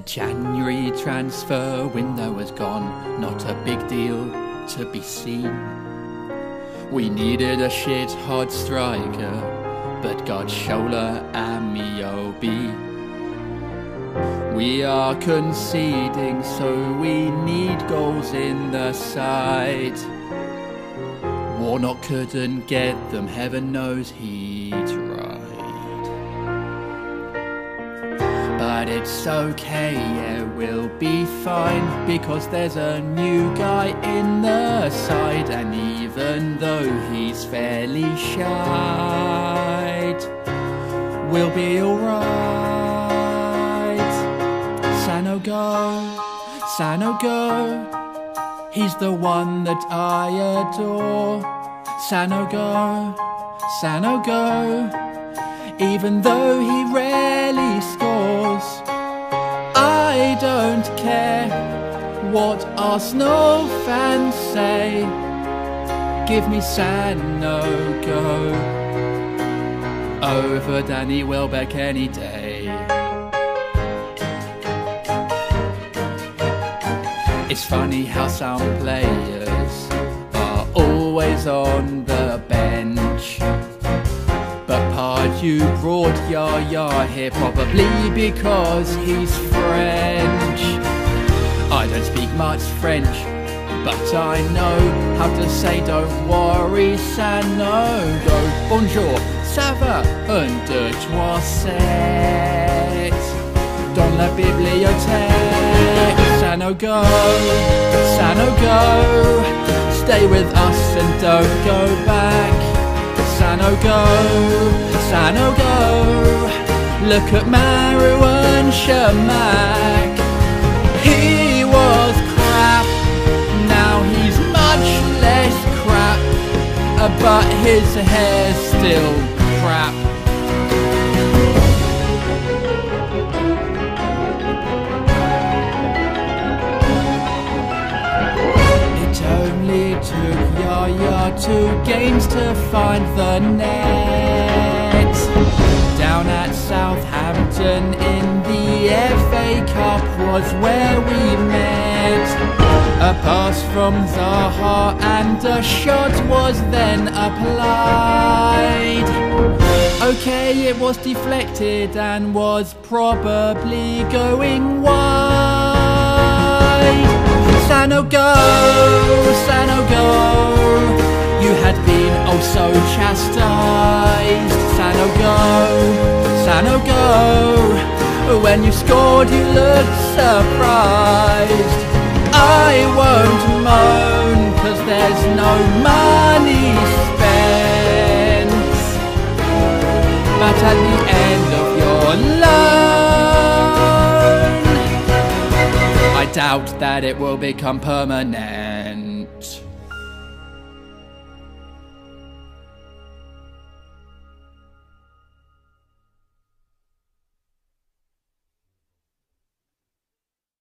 transfer window was gone, not a big deal to be seen. We needed a shit hard striker, but got Shola Ameobi. We are conceding, so we need goals in the side. Warnock couldn't get them, heaven knows he But it's okay, yeah, we'll be fine because there's a new guy in the side, and even though he's fairly shy, we'll be alright. Sanogo, Sano go. He's the one that I adore. Sanogo, Sano go. Even though he rarely scores, I don't care what Arsenal fans say. Give me Sano go over Danny Welbeck any day. It's funny how some players are always on the bench. But Pardew brought Yaya here probably because he's French. I don't speak much French, but I know how to say don't worry, ça no go. Bonjour, ça va, un, deux, trois, sept. Dans la bibliothèque, Sanogo, Sano go. Stay with us and don't go back. Sano go, Sanogo. Look at Maru and Shamak. He was crap, now he's much less crap, uh, but his hair's still crap. It only took Yaya two games to find the net. Down at Southampton in the FA Cup was where we met. A pass from Zaha and a shot was then applied. Okay, it was deflected and was probably going wide. Sanogo, Sano go. You had been oh so chastised. Go, go. When you scored, you looked surprised. I won't moan, cause there's no money spent. But at the end of your loan, I doubt that it will become permanent.